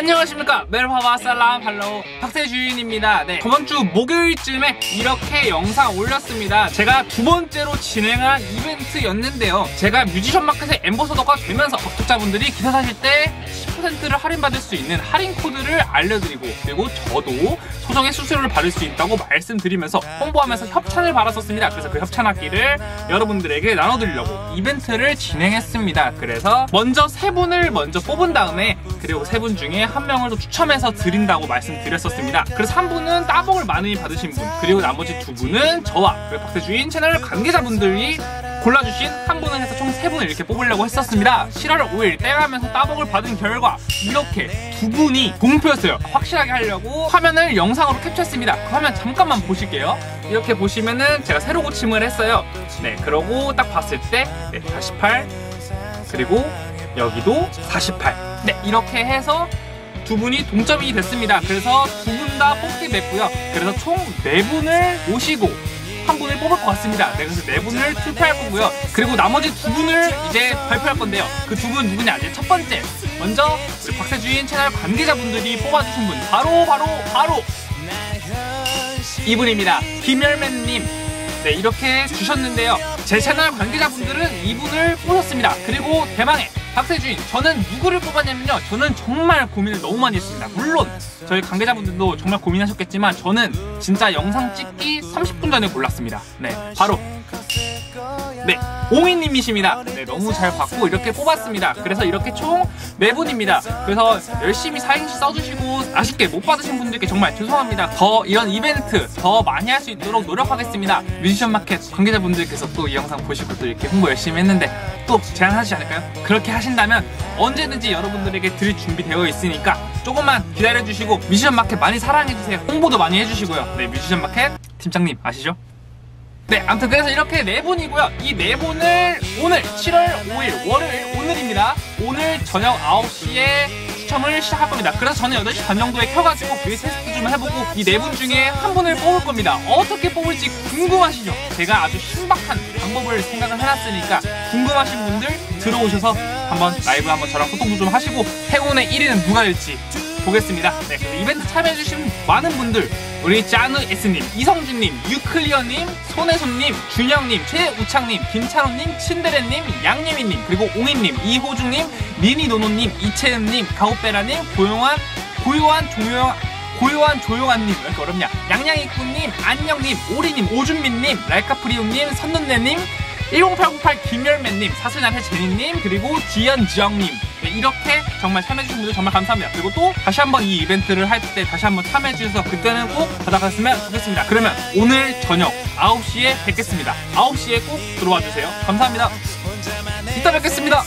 안녕하십니까. Merhaba salam hallo 박세주인입니다. 네 저번 주 목요일쯤에 이렇게 영상 올렸습니다. 제가 두 번째로 진행한 이벤트였는데요. 제가 뮤지션 마켓의 ambassador가 되면서 구독자분들이 기타 사실 때 10%를 할인받을 수 있는 할인 코드를 알려드리고 그리고 저도 소정의 수수료를 받을 수 있다고 말씀드리면서 홍보하면서 협찬을 받았었습니다. 그래서 그 협찬 악기를 여러분들에게 나눠드리려고 이벤트를 진행했습니다. 그래서 먼저 세 분을 먼저 뽑은 다음에 그리고 세 분 중에 한 명을 또 추첨해서 드린다고 말씀드렸었습니다. 그래서 한 분은 따봉을 많이 받으신 분, 그리고 나머지 두 분은 저와 그리고 박세주인 채널 관계자분들이 골라주신 한 분을 해서 총 세 분을 이렇게 뽑으려고 했었습니다. 7월 5일 떼가면서 따봉을 받은 결과 이렇게 두 분이 공표였어요. 확실하게 하려고 화면을 영상으로 캡처했습니다. 그 화면 잠깐만 보실게요. 이렇게 보시면은 제가 새로 고침을 했어요. 네, 그러고 딱 봤을 때 네, 48 그리고 여기도 48 네, 이렇게 해서 두 분이 동점이 됐습니다. 그래서 두 분 다 뽑게 됐고요. 그래서 총 네 분을 모시고 뽑을 것 같습니다. 네, 그래서 네 분을 투표할 거고요. 그리고 나머지 두 분을 이제 발표할 건데요. 그 두 분 누구냐? 이제 첫 번째. 먼저 우리 박세주인 채널 관계자분들이 뽑아주신 분 바로 바로 바로 이분입니다. 김열맨님. 네, 이렇게 주셨는데요. 제 채널 관계자분들은 이분을 뽑았습니다. 그리고 대망의 박세주인 저는 누구를 뽑았냐면요 저는 정말 고민을 너무 많이 했습니다 물론 저희 관계자분들도 정말 고민하셨겠지만 저는 진짜 영상 찍기 30분 전에 골랐습니다 네 바로 네, 옹이님이십니다. 네, 너무 잘 봤고 이렇게 뽑았습니다. 그래서 이렇게 총 4분입니다. 그래서 열심히 사행시 써주시고 아쉽게 못 받으신 분들께 정말 죄송합니다. 더 이런 이벤트 더 많이 할 수 있도록 노력하겠습니다. 뮤지션 마켓 관계자분들께서 또 이 영상 보시고 또 이렇게 홍보 열심히 했는데 또 제안하시지 않을까요? 그렇게 하신다면 언제든지 여러분들에게 드릴 준비되어 있으니까 조금만 기다려주시고 뮤지션 마켓 많이 사랑해주세요. 홍보도 많이 해주시고요. 네, 뮤지션 마켓 팀장님 아시죠? 네, 아무튼 그래서 이렇게 네 분이고요. 이 네 분을 오늘 7월 5일 월요일 오늘입니다. 오늘 저녁 9시에 추첨을 시작할 겁니다. 그래서 저는 8시 반 정도에 켜가지고 view 테스트 좀 해보고 이 네 분 중에 한 분을 뽑을 겁니다. 어떻게 뽑을지 궁금하시죠? 제가 아주 신박한 방법을 생각을 해놨으니까 궁금하신 분들 들어오셔서 한번 라이브 한번 저랑 소통도 좀 하시고 행운의 1위는 누가 될지 보겠습니다. 네, 이벤트 참여해주신 많은 분들 우리 짜누 S님, 이성진님, 유클리어님, 손혜솜님, 준영님, 최우창님, 김찬호님, 친데레님, 양예민님, 그리고 옹희님, 이호중님, 미니노노님, 이채은님, 가오페라님, 고용한, 고요한 종용 고요한 조용한님 왜 이렇게 어렵냐 양양이꾸님 안녕님 오리님 오준민님 랄카프리움님 선눈내님 10808 김열매님 사슬나의 제니님 그리고 지연지영님. 네, 이렇게 정말 참여해주신 분들 정말 감사합니다. 그리고 또 다시 한번 이 이벤트를 할 때 다시 한번 참여해주셔서 그때는 꼭 받아갔으면 좋겠습니다. 그러면 오늘 저녁 9시에 뵙겠습니다. 9시에 꼭 들어와 주세요. 감사합니다. 이따 뵙겠습니다